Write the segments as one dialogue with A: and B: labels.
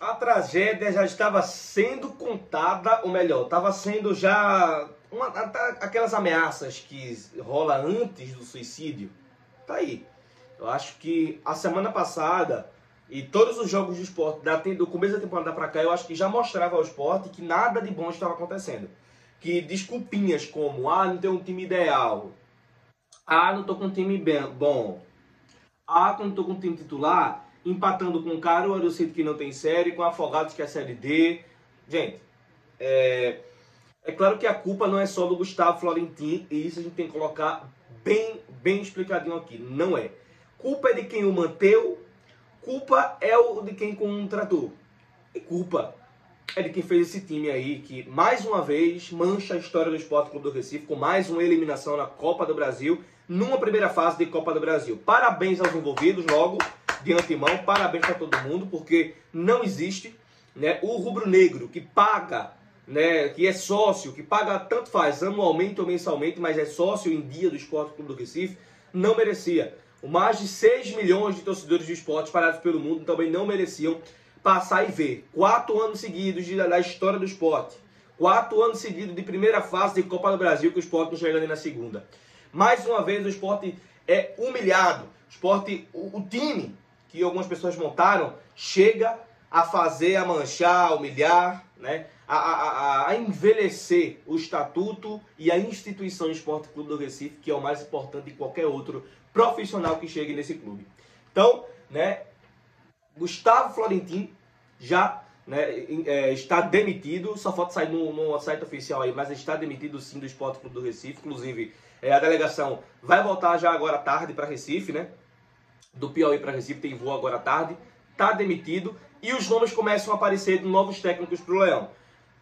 A: A tragédia já estava sendo contada, ou melhor, estava sendo já uma, aquelas ameaças que rola antes do suicídio. Tá aí. Eu acho que a semana passada e todos os jogos de esporte do começo da temporada para cá, eu acho que já mostrava ao esporte que nada de bom estava acontecendo. Que desculpinhas como, ah, não tem um time ideal, ah, não tô com um time bem, bom, ah, não tô com um time titular, empatando com o Caro Aerocito que não tem série, com Afogados que é série D. Gente, é, é claro que a culpa não é só do Gustavo Florentin, e isso a gente tem que colocar bem, bem explicadinho aqui. Não é. Culpa é de quem o manteu, culpa é o de quem contratou. E culpa é de quem fez esse time aí, que mais uma vez mancha a história do Esporte Clube do Recife com mais uma eliminação na Copa do Brasil, numa primeira fase de Copa do Brasil. Parabéns aos envolvidos, logo de antemão, parabéns para todo mundo, porque não existe né, o rubro-negro que paga, né, que é sócio, que paga tanto faz anualmente ou mensalmente, mas é sócio em dia do Esporte Clube do Recife, não merecia. Mais de 6 milhões de torcedores de esporte espalhados pelo mundo também não mereciam passar e ver. Quatro anos seguidos da história do esporte. Quatro anos seguidos de primeira fase de Copa do Brasil que o esporte não chega nem na segunda. Mais uma vez o esporte é humilhado. O esporte, o, o time que algumas pessoas montaram chega a fazer, a manchar, a humilhar, né? A, a, a, envelhecer o estatuto e a instituição Esporte Clube do Recife, que é o mais importante de qualquer outro profissional que chegue nesse clube. Então, né, Gustavo Florentin já né, é, está demitido, só falta sair no, no site oficial aí, mas está demitido sim do Esporte Clube do Recife. Inclusive, é, a delegação vai voltar já agora à tarde para Recife, né? Do Piauí para Recife, tem voo agora à tarde, está demitido e os nomes começam a aparecer de novos técnicos para o Leão.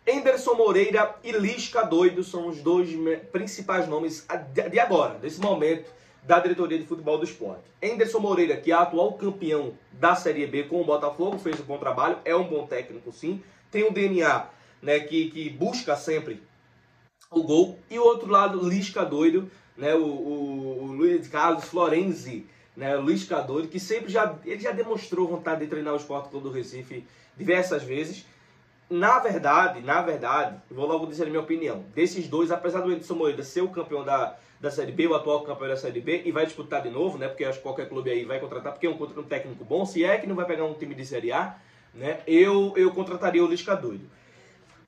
A: Anderson Moreira e Lisca Doido são os dois principais nomes de agora, desse momento, da diretoria de futebol do esporte. Anderson Moreira, que é atual campeão da Série B com o Botafogo, fez um bom trabalho, é um bom técnico sim, tem um DNA né, que, que busca sempre o gol. E o outro lado, Lisca Doido, né, o, o, o Luiz Carlos Florenzi, né, Luiz Cadori, que sempre já, ele já demonstrou vontade de treinar o Esporte Clube do Recife diversas vezes. Na verdade, na verdade, vou logo dizer a minha opinião, desses dois, apesar do Edson Moreira ser o campeão da, da Série B, o atual campeão da Série B, e vai disputar de novo, né, porque acho que qualquer clube aí vai contratar, porque é um, um técnico bom, se é que não vai pegar um time de Série A, né, eu, eu contrataria o Lisca doido.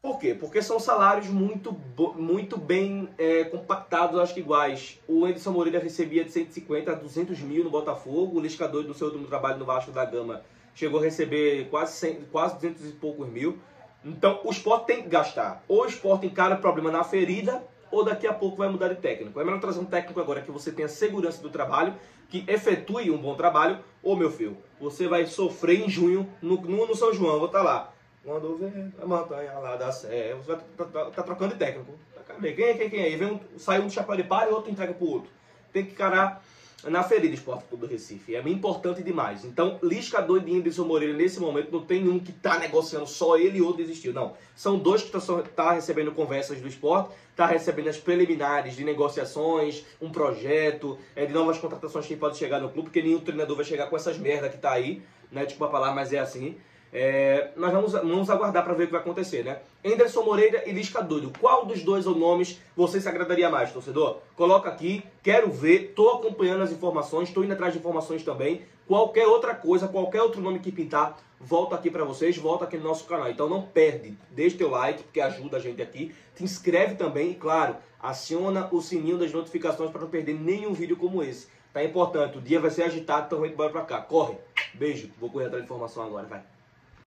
A: Por quê? Porque são salários muito, muito bem é, compactados, acho que iguais. O Anderson Moreira recebia de 150 a 200 mil no Botafogo, o Liscador do seu último trabalho no Vasco da Gama chegou a receber quase, 100, quase 200 e poucos mil. Então o esporte tem que gastar. Ou o esporte encara problema na ferida, ou daqui a pouco vai mudar de técnico. É melhor trazer um técnico agora que você tenha segurança do trabalho, que efetue um bom trabalho, ou meu filho, você vai sofrer em junho no, no, no São João, vou estar tá lá quando vem a montanha lá da Sé, você vai tá, tá, tá trocando de técnico. Quem é quem, quem é? E vem um, sai um de chapéu de palha e outro entrega pro outro. Tem que encarar na ferida Esporte Clube do Recife. É importante demais. Então, Lisca doido e Anderson Moreira, nesse momento, não tem um que tá negociando só ele e outro desistiu. Não. São dois que estão tá, tá recebendo conversas do esporte, tá recebendo as preliminares de negociações, um projeto, é, de novas contratações que pode chegar no clube, porque nenhum treinador vai chegar com essas merda que tá aí, né? A palavra, mas é assim. É, nós vamos, vamos aguardar para ver o que vai acontecer, né? Anderson Moreira e Lisca Doido. Qual dos dois nomes você se agradaria mais, torcedor? Coloca aqui, quero ver, estou acompanhando as informações, estou indo atrás de informações também. Qualquer outra coisa, qualquer outro nome que pintar, volta aqui para vocês, volta aqui no nosso canal. Então não perde, deixa teu like, porque ajuda a gente aqui. Te inscreve também e, claro, aciona o sininho das notificações para não perder nenhum vídeo como esse. Tá importante, o dia vai ser agitado, então vem embora para cá. Corre! Beijo, vou correr atrás de informação agora, vai.